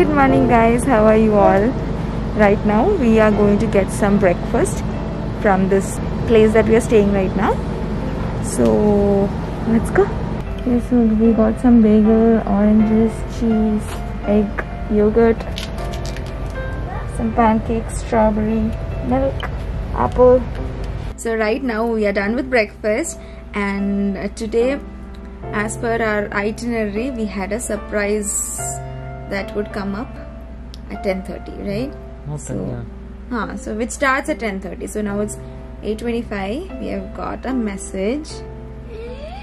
Good morning guys, how are you all? Right now we are going to get some breakfast from this place that we are staying right now. So let's go. Okay, so we got some bagel, oranges, cheese, egg, yogurt, some pancakes, strawberry, milk, apple. So right now we are done with breakfast and today as per our itinerary we had a surprise that would come up at 10.30 right Not So- that, yeah. huh, so which starts at 10.30 so now it's 8.25 we have got a message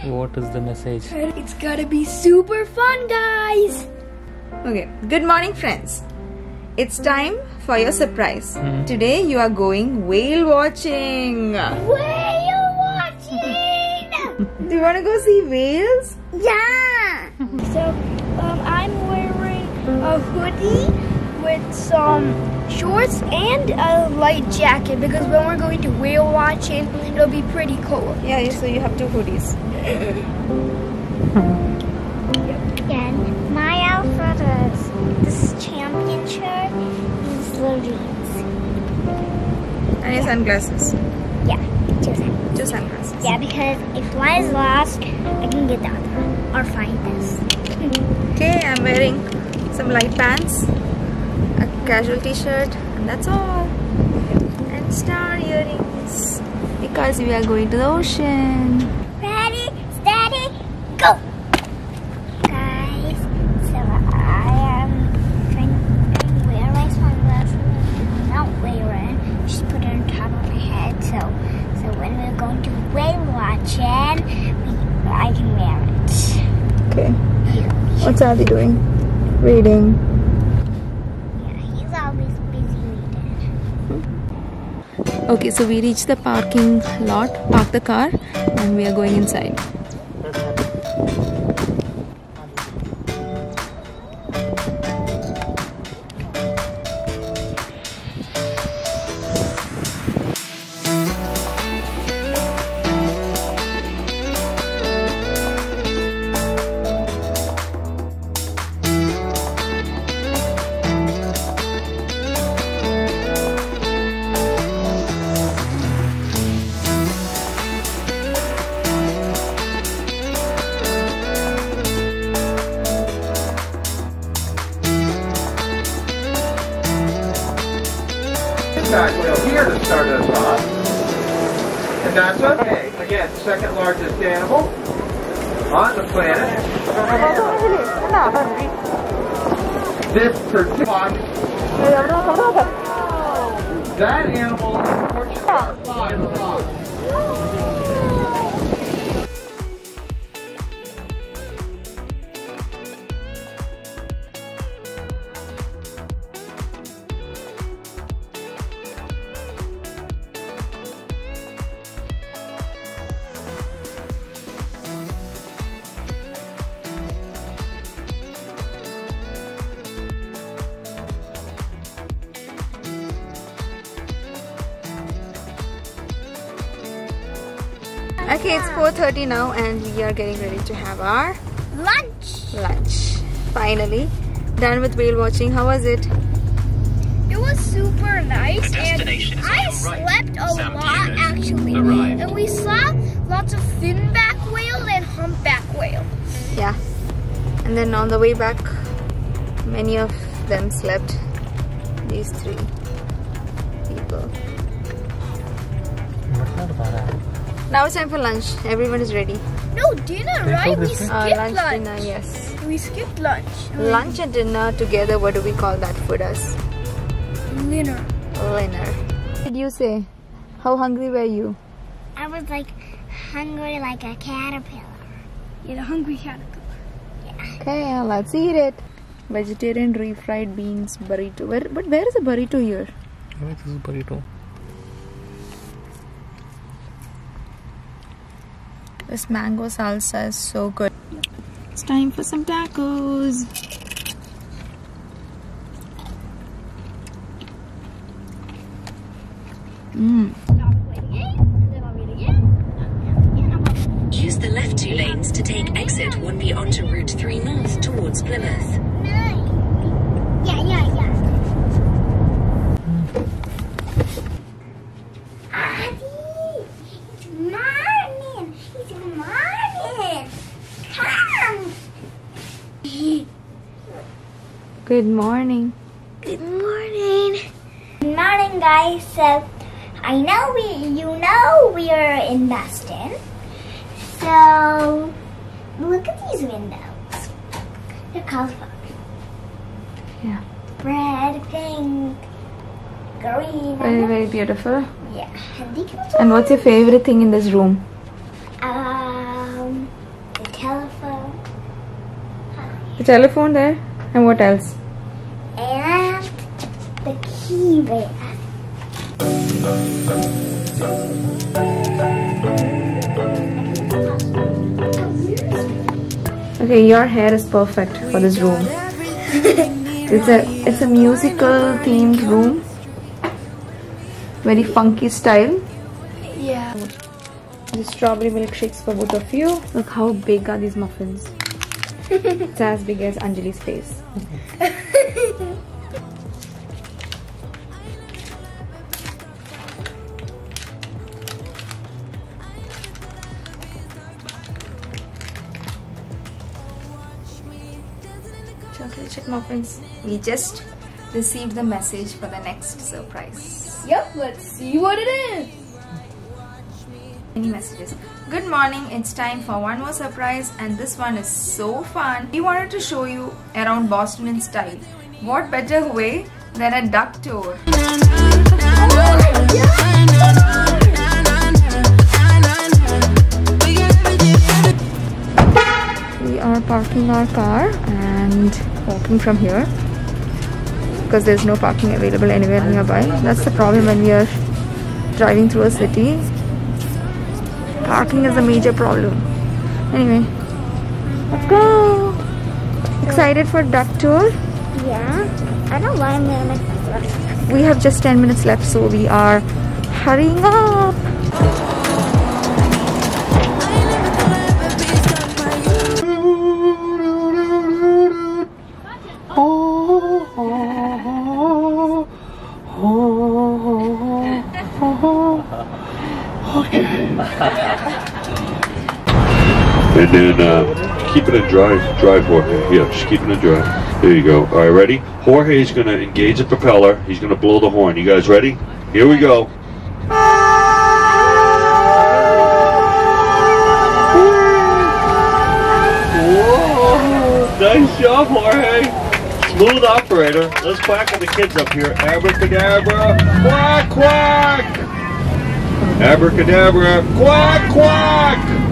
What is the message? It's gonna be super fun, guys! okay good morning friends it's time for your surprise Hmm. today you are going whale watching Whale watching! do you want to go see whales yeah! So, I'm wearing a hoodie with some shorts and a light jacket because when we're going to whale watching, it'll be pretty cold. yeah so you have two hoodies And my outfit is this champion shirt is the jeans. and your sunglasses Yeah, two seconds. two sunglasses Yeah, because if one is lost, I can get the other one or find this. Okay, I'm wearing some light pants, a casual t-shirt, and that's all. And star earrings because we are going to the ocean. Ready, steady, go! Guys, so I am trying to wear my sunglasses. Not wearing, just put it on top of my head. So, so when we're going to whale watching, we, I can wear it. Okay, what's Adi doing? Reading. Yeah, he's always busy reading. Okay, so we reached the parking lot, park the car, and we are going inside. That's okay. Again, second largest animal on the planet. This particular that animal unfortunately Okay, it's 4.30 now and we are getting ready to have our Lunch! lunch. Finally, done with whale watching. How was it? It was super nice, and destination is on I slept a Sam lot Diego actually. arrived. And we saw lots of finback whale and humpback whale. Yeah. And then on the way back, many of them slept. These three Now it's time for lunch. Everyone is ready. No, dinner, right? We this skipped Uh, lunch, lunch. dinner, yes. We skipped lunch. Lunch and dinner together, what do we call that food as? Dinner. Dinner. What did you say? How hungry were you? I was like hungry like a caterpillar. Yeah, the hungry caterpillar. Yeah. Okay, let's eat it. Vegetarian refried beans burrito. Where, but where is the burrito here? This is burrito. This mango salsa is so good. It's time for some tacos. Mmm. Use the left two lanes to take exit 1B onto Route 3 North towards Plymouth. Yeah, Good morning. Good morning. Good morning, guys. So, I know we, you know, we are in Boston. So, look at these windows. They're colorful. Yeah. Red, pink, green. Very, very beautiful. Yeah. And, And what's your favorite thing in this room? Um, the telephone. The telephone there. And what else? And the key ring. Okay, your hair is perfect for this room. it's a it's a musical themed room. Very funky style. Yeah. The strawberry milkshakes for both of you. Look how big are these muffins. It's as big as Anjali's face. Chocolate chip muffins. We just received the message for the next surprise. Yep, let's see what it is. Any messages? Good morning, it's time for one more surprise and this one is so fun. We wanted to show you around Boston in style. What better way than a duck tour? We are parking our car and walking from here because there's no parking available anywhere nearby. That's the problem when we are driving through a city parking is a major problem. Anyway let's go. Excited for duck tour? Yeah. I don't know why I'm we have just 10 minutes left so we are hurrying up And then uh, keep it in drive, drive Jorge. Yeah, just keep it in drive. There you go. All right, ready? Jorge's gonna engage the propeller. He's gonna blow the horn. You guys ready? Here we go. Nice job, Jorge. Smooth operator. Let's quack with the kids up here. Abracadabra, quack, quack. Abracadabra, quack, quack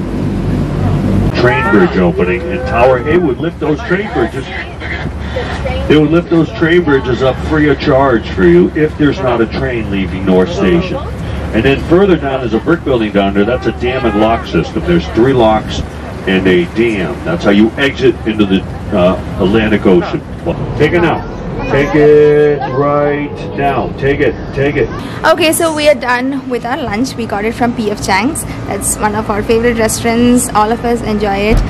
train bridge opening and Tower A would lift those train bridges. It would lift those train bridges up free of charge for you if there's not a train leaving North Station. And then further down there's a brick building down there. That's a dam and lock system. There's three locks and a dam. That's how you exit into the uh, Atlantic Ocean. Take it now. Take it right now. Take it. Take it. okay so we are done with our lunch we got it from pf chang's that's one of our favorite restaurants all of us enjoy it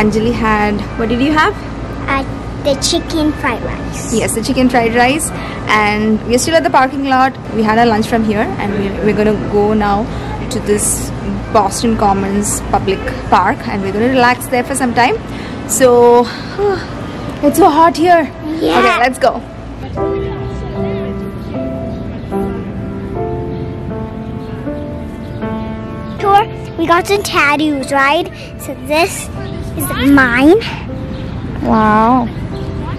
anjali had what did you have Uh, the chicken fried rice. Yes, the chicken fried rice, and we're still at the parking lot. We had our lunch from here, and we're, we're gonna go now to this Boston Commons public park, and we're gonna relax there for some time. So, it's so hot here. Yeah. Okay, let's go. Tour. We got some tattoos, right? So this is mine. Wow.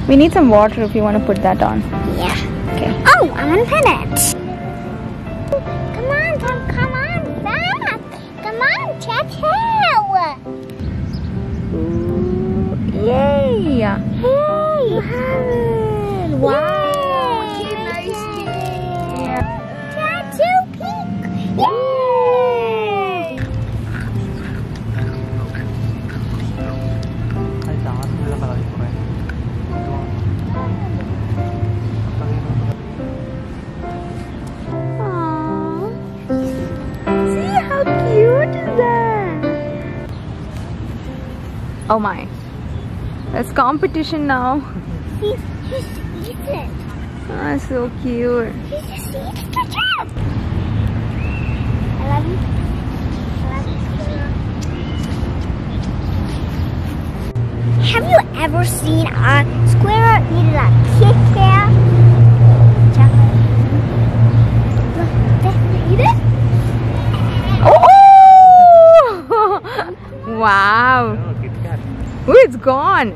We need some water if you want to put that on. Yeah. Okay. Oh, I'm gonna pin it. Come on, Tom, come on back. Come on, tattoo. Yay! You have it. Wow. Yay. Tattoo pink. Yay. Aww. See how cute is that? Oh my. That's competition now. He just eats it. Ah, so cute. He just eats the chip. I love you. I love you. have you ever seen a squirrel eat a Kit Kat? Chocolate. Look, they eat it. Oh! wow. No, Kit Kat. Oh, it's gone.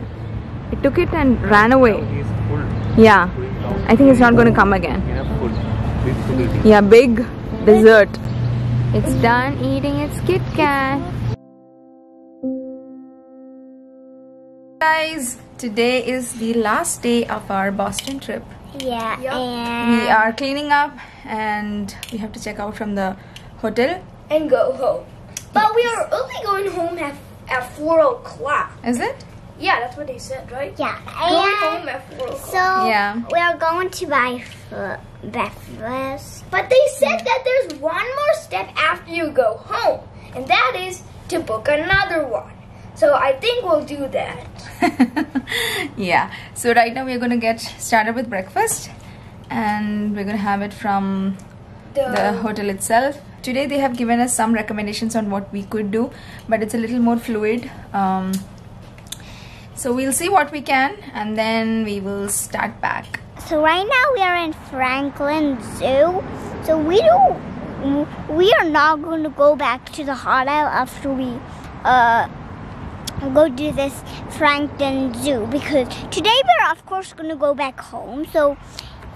It took it and ran away. Yeah. I think it's not going to come again. Enough food. Big food eating. Yeah, big dessert. It's done eating its Kit Kat. Guys, today is the last day of our Boston trip. Yeah, We and are cleaning up and we have to check out from the hotel. And go home. But we are only going home at, at 4 o'clock. Is it? Yeah, that's what they said, right? yeah, Going and home at 4 o'clock. so Yeah. we are going to buy breakfast. But they said that there's one more step after you go home, and that is to book another one. So I think we'll do that. yeah. So right now we are going to get started with breakfast and we're going to have it from the hotel itself. Today they have given us some recommendations on what we could do, but it's a little more fluid. Um, so we'll see what we can and then we will start back. So right now we are in Franklin Zoo. So we don't, we are not going to go back to the hotel after we uh go to this Franklin Zoo because today we're of course going to go back home. So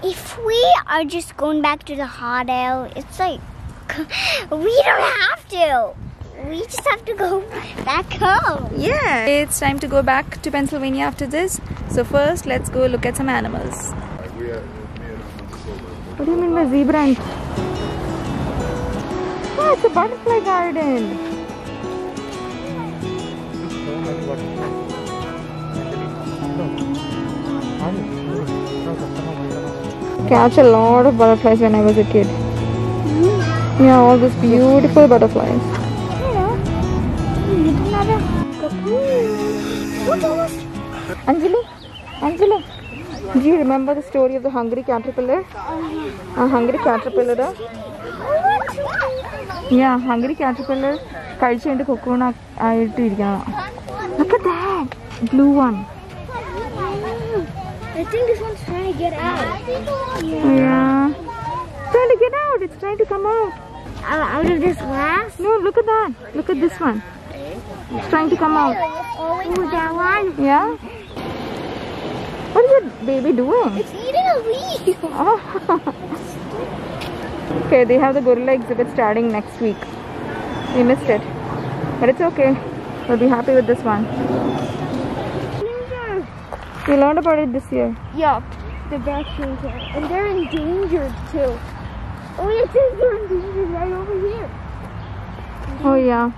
if we are just going back to the hotel, it's like we don't have to. We just have to go back home. Yeah. It's time to go back to Pennsylvania after this. So first let's go look at some animals. What do you mean by zebra and... Oh, it's a butterfly garden. Catch a lot of butterflies when I was a kid. Yeah, all these beautiful butterflies. Anjali, Anjali, do you remember the story of the hungry caterpillar? A hungry caterpillar. Yeah, hungry caterpillar കഴിച്ചു കഴിഞ്ഞിട്ട് കൊക്കോൺ ആയിട്ട് ഇരിക്കണം Look at that blue one. I think this one's trying to get out. Yeah. It's trying to get out. It's trying to come out. Out of this glass? No, look at that. Look at this one. It's trying to come out. Oh, that one? Yeah. What is baby doing? It's eating a leaf. Oh. okay, they have the gorilla exhibit starting next week. We missed it. But it's okay. We'll be happy with this one. We learned about it this year. Yup, the vacuum can. And they're endangered too. Oh, endangered right over here. Oh, yeah.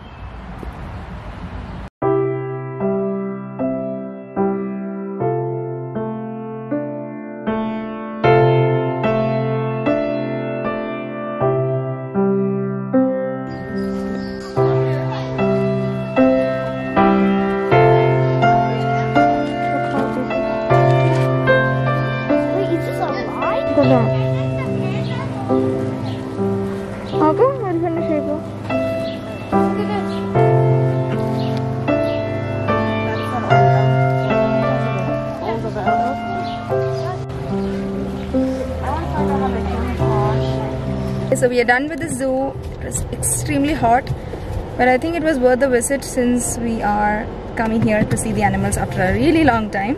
So we are done with the zoo. It was extremely hot, but I think it was worth the visit since we are coming here to see the animals after a really long time.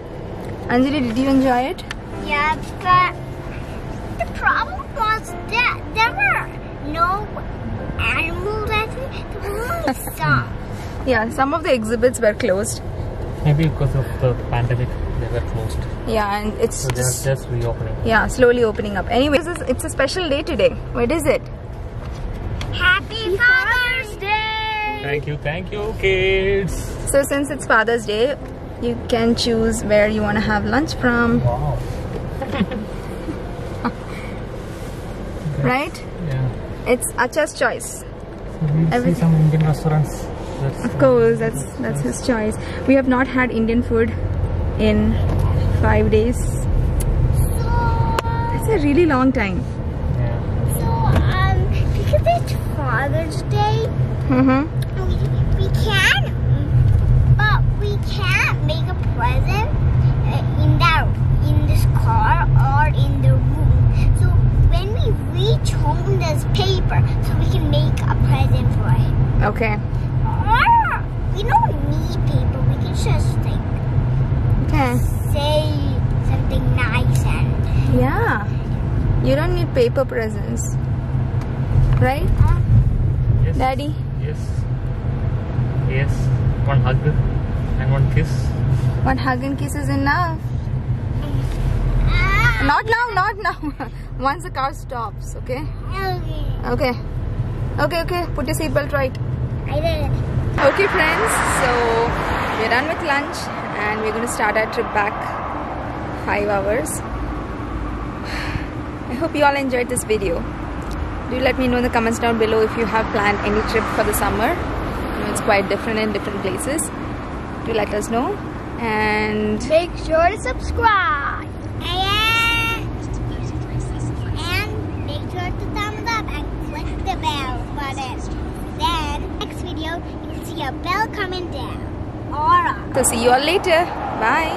Anjali, did you enjoy it? Yeah, but the problem was that there were no animals at it. There were only some. Yeah, some of the exhibits were closed. Maybe because of the pandemic, they were closed. Yeah, and it's So they are just just reopening. yeah slowly opening up. Anyway, this is, it's a special day today. What is it? Happy Father's Day! Thank you, thank you, kids. So since it's Father's Day, you can choose where you want to have lunch from, Wow. right? Yeah. It's Acha's choice. So we'll see some Indian restaurants. That's Of course, that's that's his choice. We have not had Indian food in five days. That's a really long time. So, um, because it's Father's Day, mm -hmm. we, we can, but we can't make a present uh, in that, in this car or in the room. So, when we reach home, there's paper, so we can make a present for him. Okay. You don't need paper presents. Right? Yes. Daddy? Yes. Yes. One hug and one kiss. One hug and kiss is enough. Not now, not now. Once the car stops, okay? okay. Okay. Okay, okay. Put your seatbelt right. I did. Okay, friends. So we're done with lunch and we're going to start our trip back. Five hours. I hope you all enjoyed this video. Do let me know in the comments down below if you have planned any trip for the summer. You know, it's quite different in different places. Do let us know. And Make sure to subscribe. And, and make sure to thumbs up and click the bell button. Then, next video, you'll see a bell coming down. Alright. so see you all later. Bye.